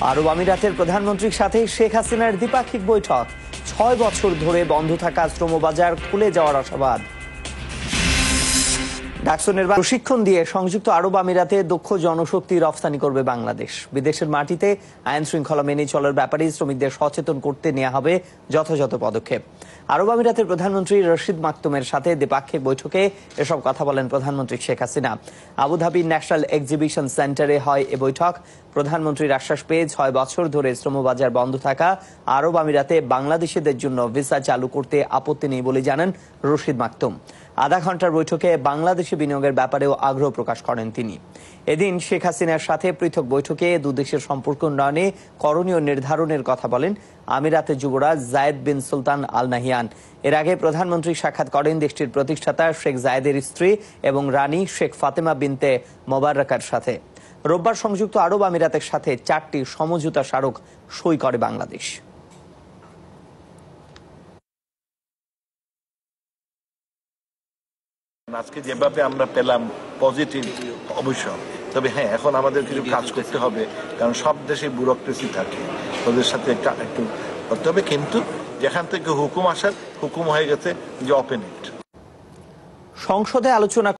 আরব আমিরাতের প্রধানমন্ত্রীর সাথে শেখ হাসিনার দ্বিপাক্ষিক বৈঠক। ছয় বছর ধরে বন্ধ থাকা শ্রমবাজার খুলে যাওয়ার আশাবাদ। ডাকসু নির্বাচন প্রশিক্ষণ দিয়ে সংযুক্ত আরব আমিরাতে দক্ষ জনশক্তি রফতানি করবে বাংলাদেশ। বিদেশের মাটিতে আইন শৃঙ্খলা মেনে চলার ব্যাপারে শ্রমিকদের সচেতন করতে নেওয়া হবে যথাযথ পদক্ষেপ। আরব আমিরাতের প্রধানমন্ত্রী রশিদ মাকতুমের সাথে দ্বিপাক্ষিক বৈঠকে এসব কথা বলেন প্রধানমন্ত্রী Sheikh Hasina. Abu Dhabi national exhibition সেন্টারে হয় এ বৈঠক। প্রধানমন্ত্রীর আশ্বাস পেয়ে ছয় বছর ধরে শ্রমবাজার বন্ধ থাকা আরব আমিরাতে বাংলাদেশিদের জন্য ভিসা চালু করতে আপত্তি নেই বলে জানান রশিদ মাকতুম। আধা ঘণ্টার বৈঠকে বাংলাদেশি বিনিয়োগের ব্যাপারেও আগ্রহ প্রকাশ করেন তিনি। এদিন শেখ হাসিনার সাথে পৃথক বৈঠকে দুদেশের সম্পর্ক উন্নয়নে করণীয় নির্ধারণের কথা বলেন আমিরাতের যুবরাজ জায়েদ বিন সুলতান আল নাহিয়ান এর আগে প্রধানমন্ত্রী সাক্ষাৎ করেন দেশটির প্রতিষ্ঠাতা শেখ জায়েদের স্ত্রী এবং রানী শেখ ফাতেমা বিনতে মোবারকার সাথে। রোববার সংযুক্ত আরব আমিরাতের সাথে চারটি সমঝোতা স্মারক সই করে বাংলাদেশ। আজকে যেভাবে আমরা পেলাম পজিটিভ অবশ্য। তবে হ্যাঁ এখন আমাদের কিছু কাজ করতে হবে কারণ সব দেশে ব্যুরোক্রেসি থাকে। ওদের সাথে একটা একটু করতে হবে কিন্তু যেখান থেকে হুকুম আসার হুকুম হয়ে গেছে যে অপেনেট সংসদে আলোচনা